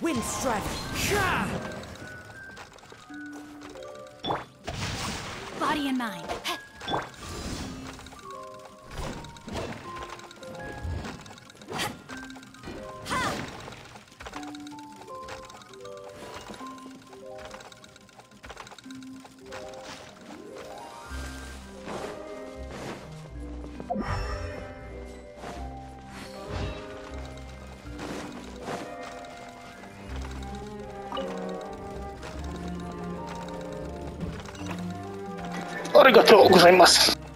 Wind strike. Body and mind. ありがとうございます。